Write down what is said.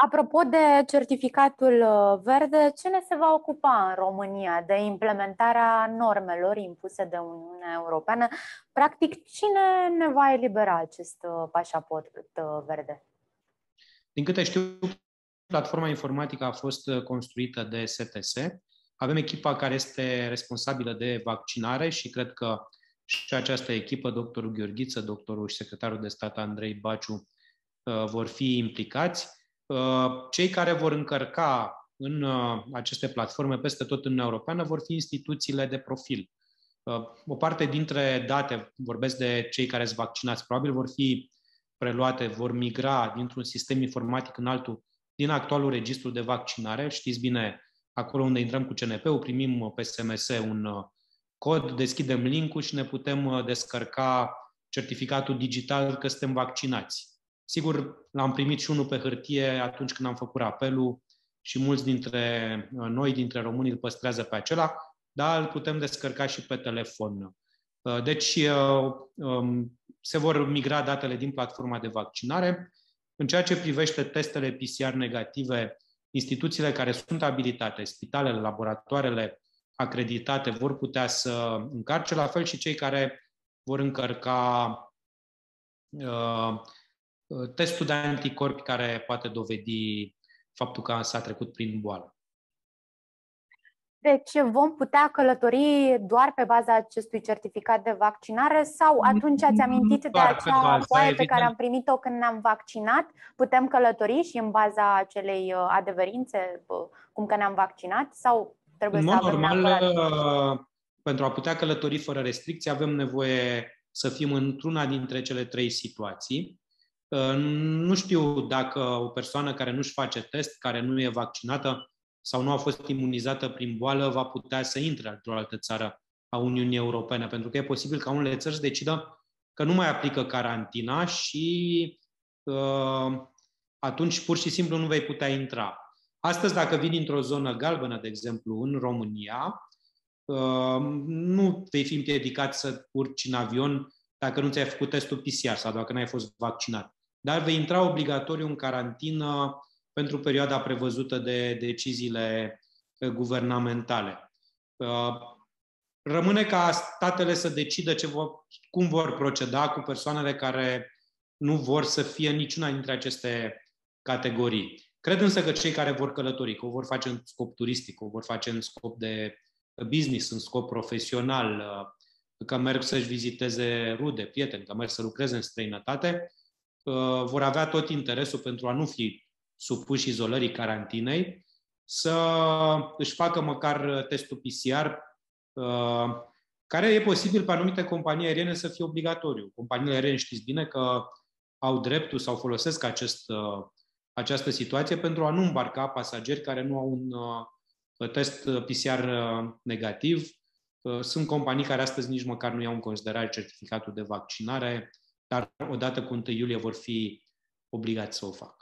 Apropo de certificatul uh, verde, cine se va ocupa în România de implementarea normelor impuse de Uniunea Europeană? Practic, cine ne va elibera acest uh, pașaport uh, verde? Din câte știu, platforma informatică a fost construită de STS. Avem echipa care este responsabilă de vaccinare și cred că și această echipă, doctorul Gheorghiță, doctorul și secretarul de stat Andrei Baciu, vor fi implicați. Uh, cei care vor încărca în uh, aceste platforme peste tot în Europeană vor fi instituțiile de profil. Uh, o parte dintre date, vorbesc de cei care sunt vaccinați, probabil vor fi preluate, vor migra dintr-un sistem informatic în altul din actualul registru de vaccinare. Știți bine, acolo unde intrăm cu CNP-ul, primim pe SMS un cod, deschidem link-ul și ne putem descărca certificatul digital că suntem vaccinați. Sigur, l-am primit și unul pe hârtie atunci când am făcut apelul și mulți dintre uh, noi, dintre români, îl păstrează pe acela, dar îl putem descărca și pe telefon. Uh, deci, uh, um, se vor migra datele din platforma de vaccinare. În ceea ce privește testele PCR negative, instituțiile care sunt abilitate, spitalele, laboratoarele acreditate vor putea să încarce, la fel și cei care vor încărca Uh, testul de anticorpi care poate dovedi faptul că s-a trecut prin boală. Deci vom putea călători doar pe baza acestui certificat de vaccinare sau atunci ați amintit de acea foaie pe care am primit-o când ne-am vaccinat? Putem călători și în baza acelei uh, adeverințe, cum că ne-am vaccinat? Sau trebuie în să mod normal, neapărat... Uh, pentru a putea călători fără restricții, avem nevoie să fim într-una dintre cele trei situații. Nu știu dacă o persoană care nu-și face test, care nu e vaccinată sau nu a fost imunizată prin boală, va putea să intre într-o altă țară a Uniunii Europene, pentru că e posibil ca unele țări să decidă că nu mai aplică carantina și uh, atunci pur și simplu nu vei putea intra. Astăzi, dacă vii dintr-o zonă galbenă, de exemplu, în România, uh, nu vei fi împiedicat să urci în avion dacă nu ți-ai făcut testul PCR sau dacă nu ai fost vaccinat dar vei intra obligatoriu în carantină pentru perioada prevăzută de deciziile eh, guvernamentale. Eh, rămâne ca statele să decidă ce vor, cum vor proceda cu persoanele care nu vor să fie niciuna dintre aceste categorii. Cred însă că cei care vor călători, că o vor face în scop turistic, o vor face în scop de business, în scop profesional, eh, că merg să-și viziteze rude, prieteni, că merg să lucreze în străinătate, Uh, vor avea tot interesul pentru a nu fi supuși izolării carantinei, să își facă măcar testul PCR, uh, care e posibil pe anumite companii aeriene să fie obligatoriu. Companiile aeriene știți bine că au dreptul sau folosesc acest, uh, această situație pentru a nu îmbarca pasageri care nu au un test PCR negativ. Sunt companii care astăzi nici măcar nu iau în considerare certificatul de vaccinare, dar odată cu 1 iulie vor fi obligați să o facă.